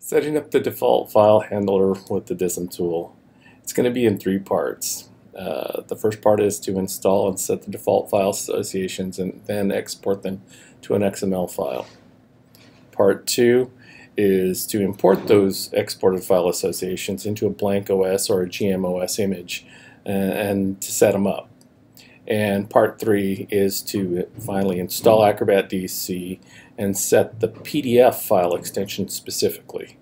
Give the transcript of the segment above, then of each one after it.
Setting up the default file handler with the DISM tool. It's going to be in three parts. Uh, the first part is to install and set the default file associations and then export them to an XML file. Part two is to import those exported file associations into a blank OS or a GMOS image and, and to set them up. And part three is to finally install Acrobat DC and set the PDF file extension specifically.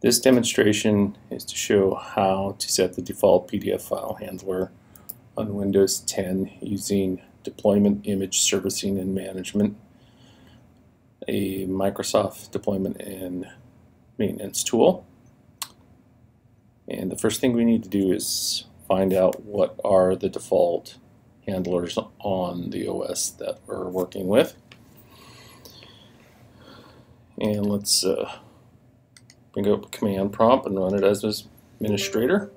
This demonstration is to show how to set the default PDF file handler on Windows 10 using Deployment Image Servicing and Management, a Microsoft Deployment and Maintenance tool. And the first thing we need to do is find out what are the default handlers on the OS that we're working with. And let's uh, bring up command prompt and run it as administrator.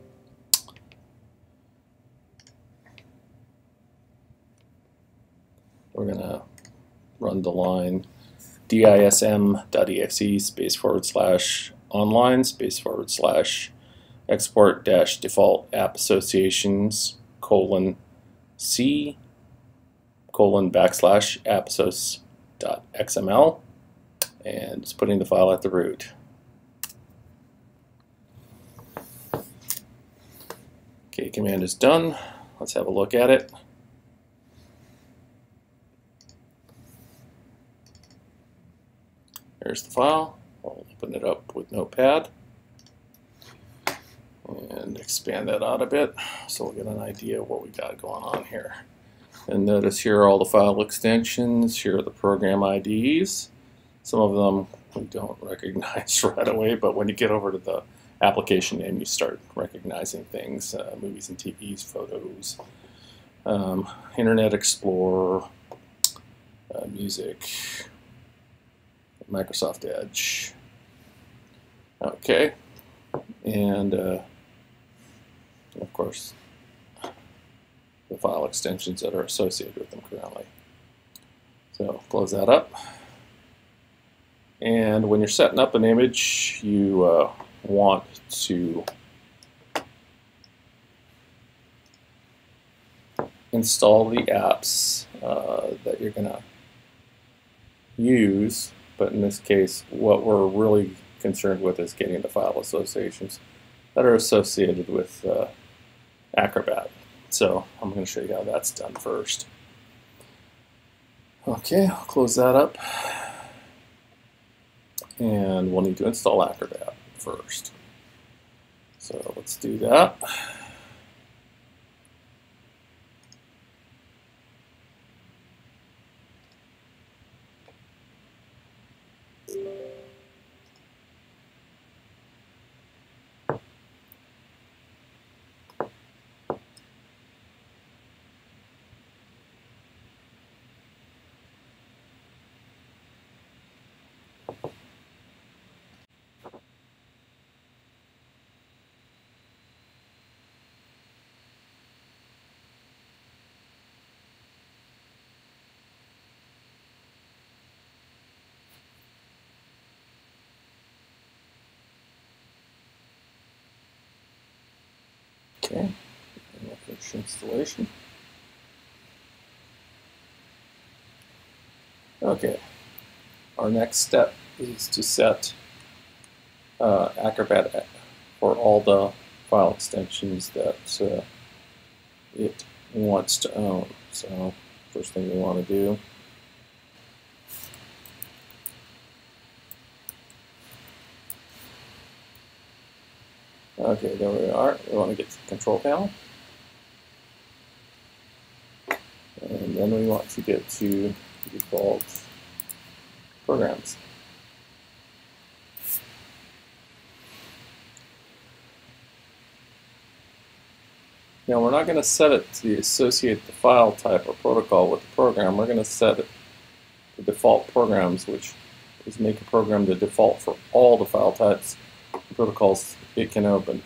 We're going to run the line dism.exe space forward slash online space forward slash export dash default app associations colon c colon backslash appsos.xml and it's putting the file at the root. Okay, command is done. Let's have a look at it. There's the file. I'll open it up with Notepad and expand that out a bit so we'll get an idea of what we got going on here. And notice here are all the file extensions. Here are the program IDs. Some of them we don't recognize right away, but when you get over to the application name, you start recognizing things, uh, movies and TVs, photos, um, Internet Explorer, uh, music, Microsoft Edge. Okay, and uh, of course, the file extensions that are associated with them currently. So close that up. And when you're setting up an image, you uh, want to install the apps uh, that you're going to use, but in this case, what we're really concerned with is getting the file associations that are associated with uh, Acrobat. So I'm going to show you how that's done first. Okay, I'll close that up. And we'll need to install Acrobat first. So let's do that. Okay, finish installation. Okay, our next step is to set uh, Acrobat for all the file extensions that uh, it wants to own. So first thing we want to do Okay, there we are. We want to get to the control panel. And then we want to get to default programs. Now we're not going to set it to associate the file type or protocol with the program. We're going to set it to default programs, which is make a program the default for all the file types protocols it can open.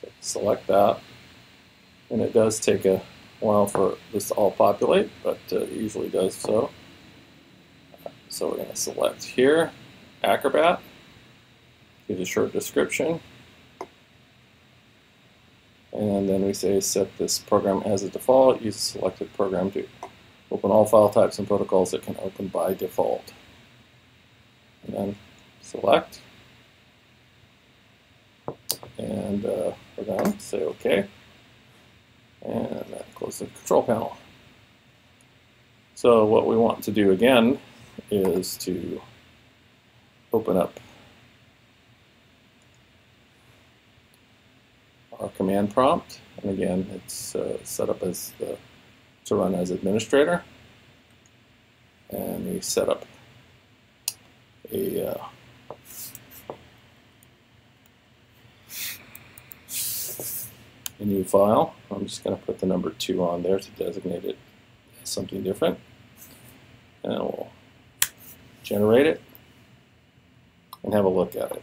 So select that, and it does take a while for this to all populate, but uh, it usually does so. So we're going to select here, Acrobat, give a short description, and then we say set this program as a default, use selected program to open all file types and protocols that can open by default. And then select, and uh, we're done, say OK, and close the control panel. So what we want to do again is to open up our command prompt. And again, it's uh, set up as the, to run as administrator. And we set up a uh, a new file. I'm just going to put the number 2 on there to designate it as something different. And we'll generate it and have a look at it.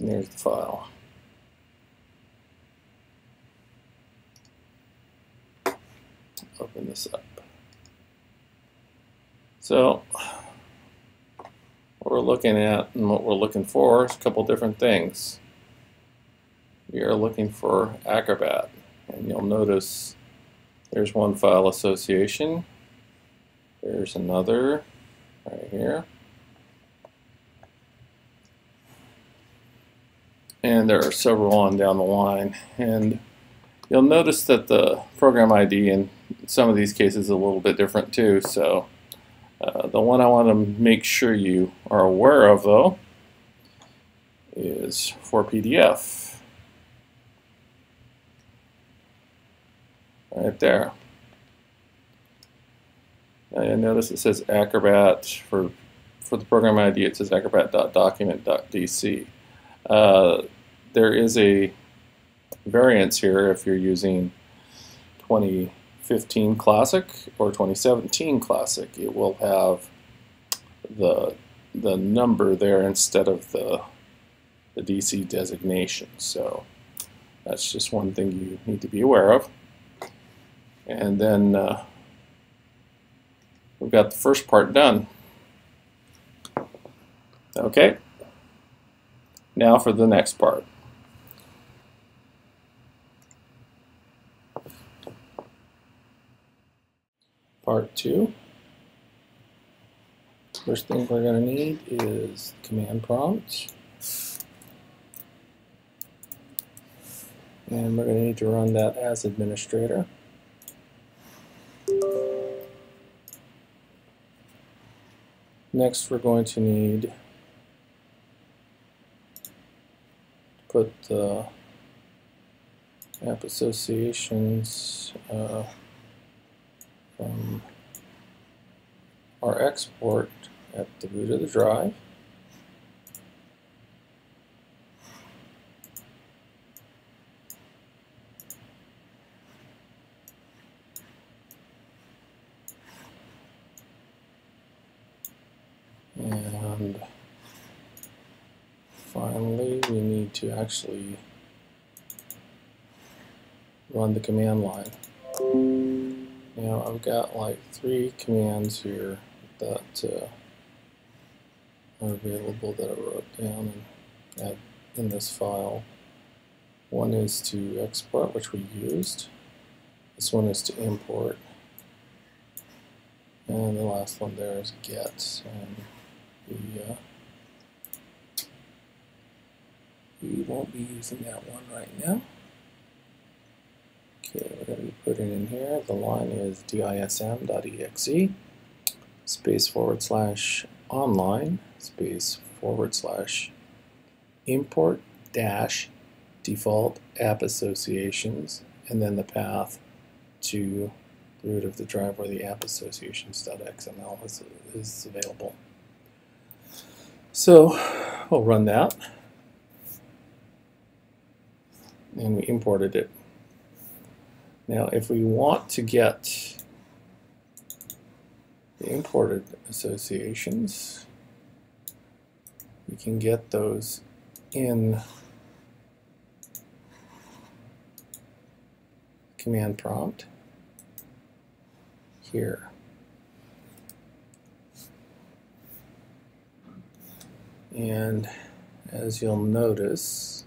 There's the file. Open this up. So what we're looking at and what we're looking for is a couple different things. We are looking for Acrobat and you'll notice there's one file association. There's another right here. and there are several on down the line. And you'll notice that the program ID in some of these cases is a little bit different too. So uh, the one I want to make sure you are aware of though is for PDF. Right there. And notice it says Acrobat for for the program ID. It says acrobat.document.dc. Uh, there is a variance here if you're using 2015 Classic or 2017 Classic. It will have the the number there instead of the the DC designation. So that's just one thing you need to be aware of. And then uh, we've got the first part done. Okay. Now for the next part. Part two. First thing we're going to need is command prompt. And we're going to need to run that as administrator. Next, we're going to need to put the app associations uh, from our export at the root of the drive. And finally, we need to actually run the command line. Now I've got like three commands here that uh, are available that I wrote down and in this file. One is to export, which we used. This one is to import. And the last one there is get. And we uh, we won't be using that one right now. Okay, we're going to be putting in here, the line is dism.exe space forward slash online space forward slash import dash default app associations and then the path to the root of the drive where the app associations.xml is, is available. So we'll run that and we imported it. Now if we want to get the imported associations. we can get those in command prompt here. And as you'll notice,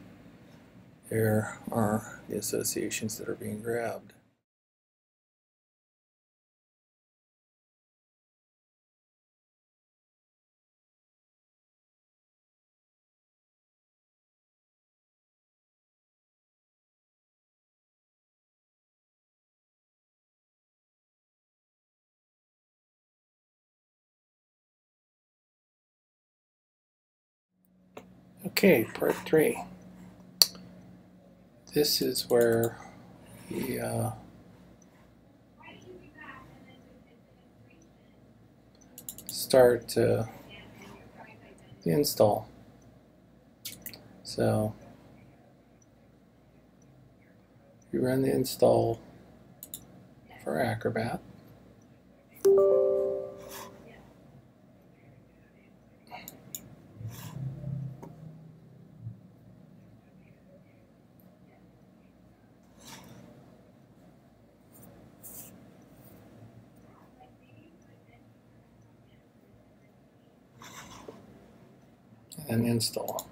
there are the associations that are being grabbed. Okay, part three. This is where we uh, start uh, the install. So we run the install for Acrobat. And install.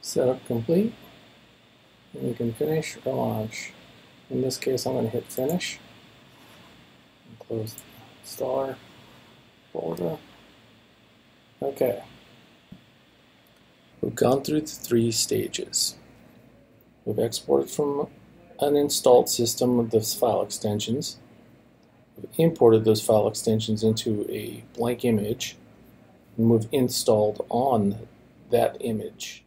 Setup complete. And we can finish or launch. In this case, I'm going to hit finish. And close the installer folder. Okay. We've gone through the three stages. We've exported from an installed system with those file extensions. We've imported those file extensions into a blank image and we've installed on that image.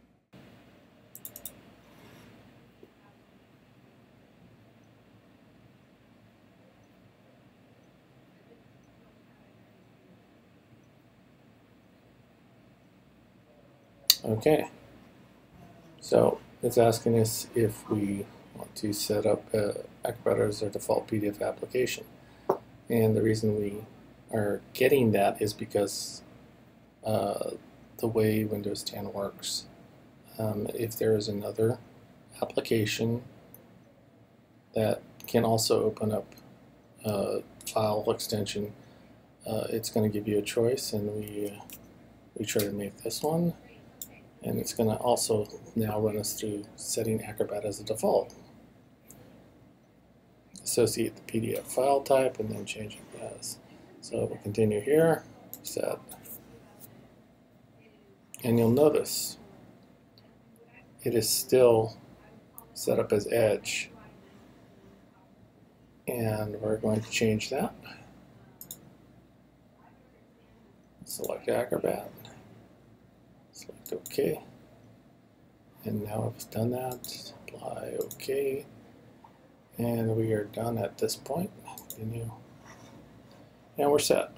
Okay, so it's asking us if we want to set up uh, Acrobat as our default PDF application. And the reason we are getting that is because uh, the way Windows 10 works. Um, if there is another application that can also open up a file extension, uh, it's going to give you a choice, and we uh, we try to make this one and it's going to also now run us through setting Acrobat as a default. Associate the PDF file type and then change it as. So we'll continue here, set. And you'll notice it is still set up as Edge. And we're going to change that. Select Acrobat. OK. And now I've done that, apply OK. And we are done at this point. Continue. And we're set.